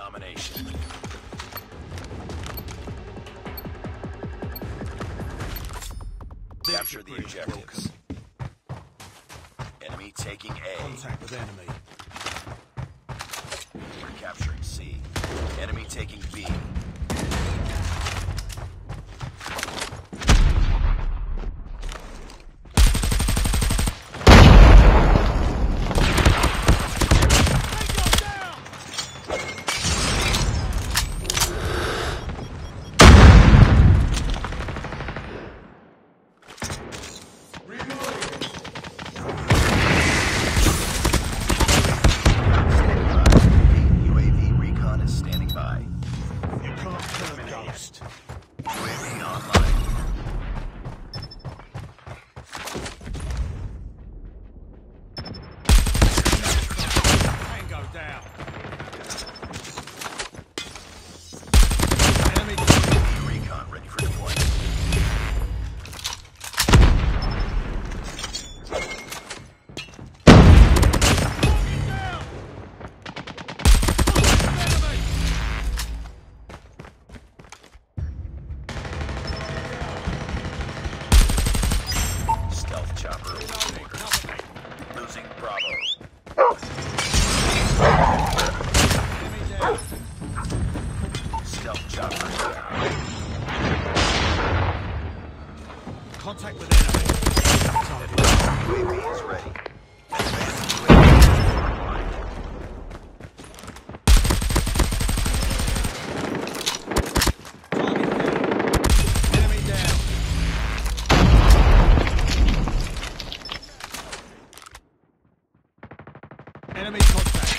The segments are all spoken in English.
domination. Capture the objectives. Enemy taking A. Contact with enemy. We're capturing C. Enemy taking B. Contact with enemy. UAV is ready. Enemy contact.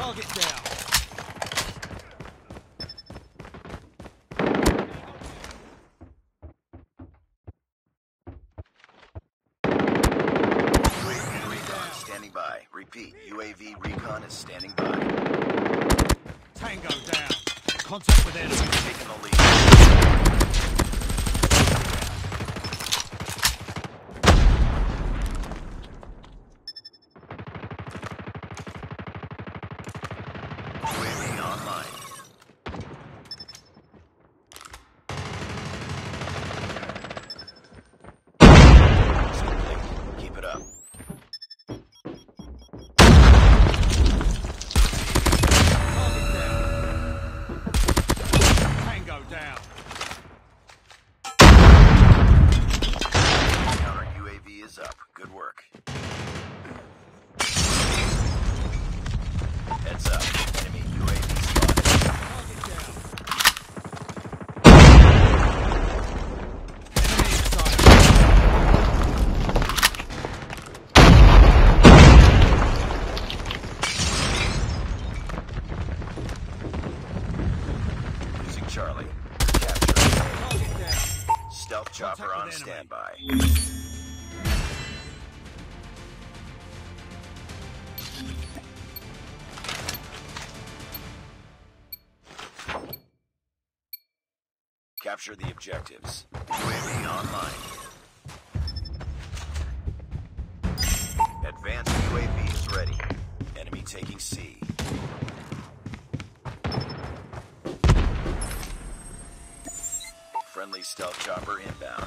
Target down. UAV recon standing by. Repeat, UAV recon is standing by. Tango down. Contact with enemy. Taking the lead. Down. Standby. Capture the objectives. UAV online. Advanced UAVs ready. Enemy taking C. Friendly stealth chopper inbound.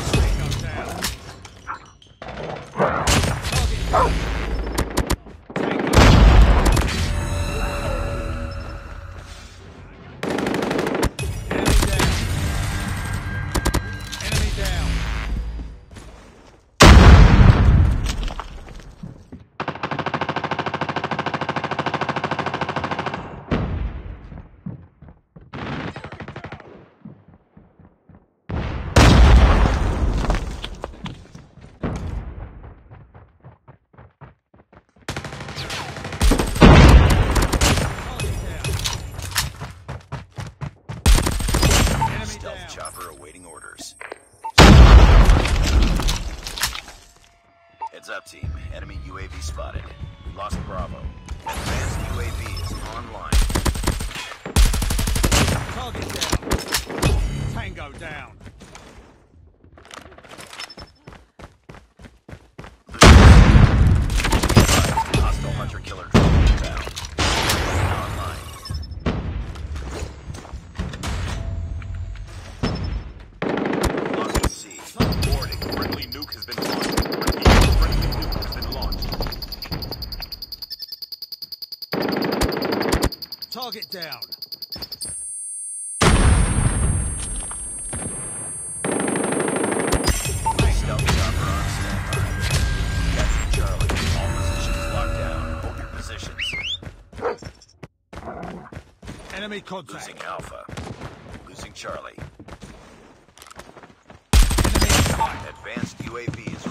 UAV spotted. Lost Bravo. Advanced UAV is online. Target down. Tango down. Your positions. Enemy Losing. Alpha. Losing Charlie. Enemy. Advanced UAV is